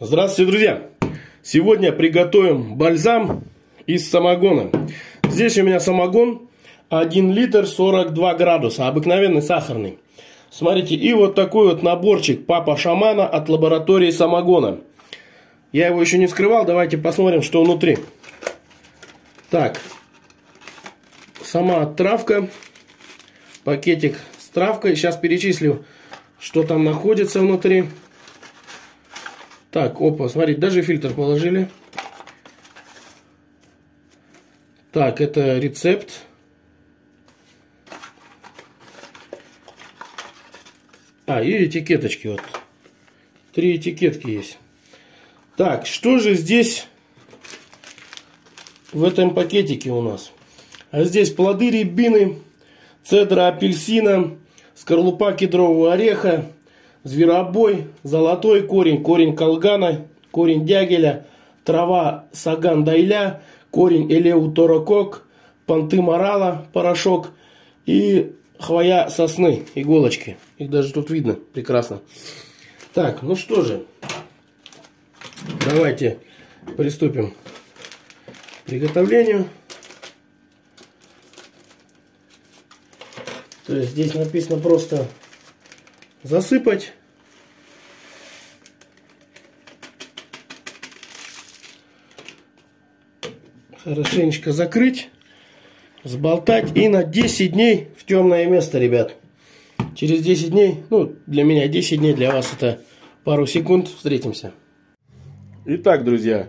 Здравствуйте, друзья! Сегодня приготовим бальзам из самогона. Здесь у меня самогон 1 литр 42 градуса, обыкновенный сахарный. Смотрите, и вот такой вот наборчик папа шамана от лаборатории самогона. Я его еще не вскрывал, давайте посмотрим, что внутри. Так, сама травка, пакетик с травкой. Сейчас перечислю, что там находится внутри. Так, опа, смотрите, даже фильтр положили. Так, это рецепт. А, и этикеточки вот. Три этикетки есть. Так, что же здесь в этом пакетике у нас? А здесь плоды рябины, цедра апельсина, скорлупа кедрового ореха, зверобой, золотой корень, корень колгана, корень дягеля, трава саган дайля, корень элеуторокок, понты морала, порошок и хвоя сосны, иголочки. Их даже тут видно прекрасно. Так, ну что же, давайте приступим к приготовлению. То есть здесь написано просто засыпать. Хорошенечко закрыть, сболтать и на 10 дней в темное место, ребят. Через 10 дней, ну, для меня 10 дней, для вас это пару секунд, встретимся. Итак, друзья,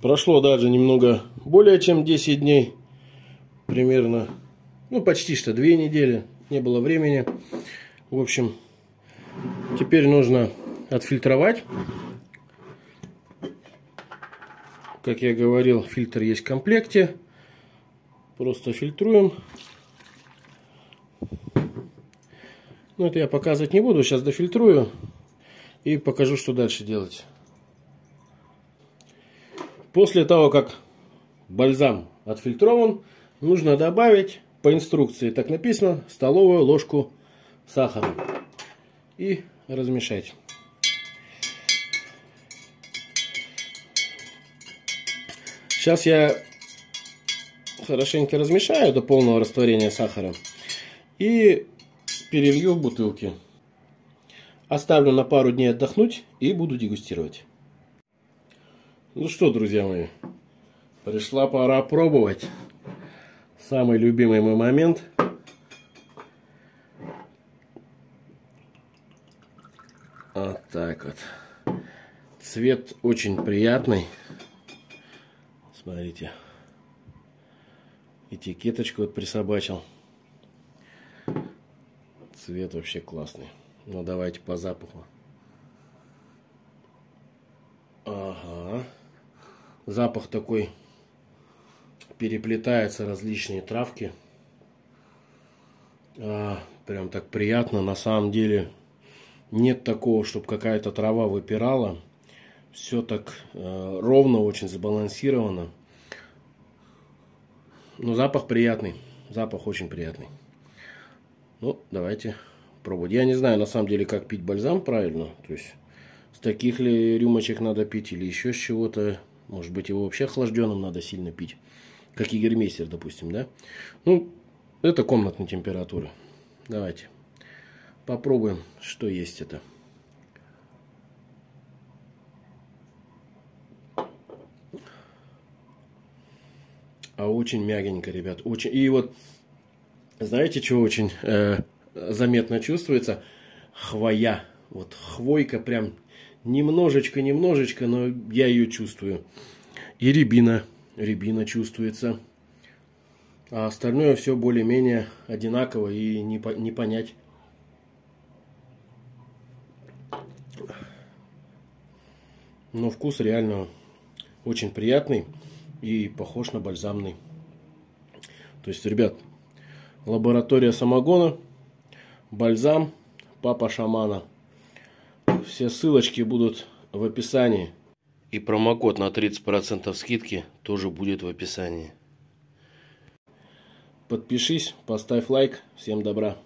прошло даже немного более чем 10 дней, примерно, ну, почти что 2 недели, не было времени. В общем, Теперь нужно отфильтровать. Как я говорил, фильтр есть в комплекте. Просто фильтруем. Ну, это я показывать не буду. Сейчас дофильтрую и покажу, что дальше делать. После того, как бальзам отфильтрован, нужно добавить по инструкции, так написано, столовую ложку сахара. И размешать. Сейчас я хорошенько размешаю до полного растворения сахара и перелью в бутылки. Оставлю на пару дней отдохнуть и буду дегустировать. Ну что, друзья мои, пришла пора пробовать. Самый любимый мой момент – Вот так вот. Цвет очень приятный. Смотрите. Этикеточку вот присобачил. Цвет вообще классный. Ну давайте по запаху. Ага. Запах такой. Переплетаются различные травки. А, прям так приятно. На самом деле нет такого, чтобы какая-то трава выпирала. Все так э, ровно, очень сбалансировано. Но запах приятный. Запах очень приятный. Ну, давайте пробовать. Я не знаю, на самом деле, как пить бальзам правильно. То есть, с таких ли рюмочек надо пить или еще с чего-то. Может быть, его вообще охлажденным надо сильно пить. Как егермейстер, допустим, да? Ну, это комнатная температура. Давайте. Попробуем, что есть это. А очень мягенько, ребят. Очень. И вот, знаете, что очень э, заметно чувствуется? Хвоя. Вот хвойка прям немножечко-немножечко, но я ее чувствую. И рябина. Рябина чувствуется. А остальное все более-менее одинаково и не, по, не понять. Но вкус реально очень приятный и похож на бальзамный. То есть, ребят, лаборатория самогона, бальзам, папа шамана. Все ссылочки будут в описании. И промокод на 30% скидки тоже будет в описании. Подпишись, поставь лайк. Всем добра.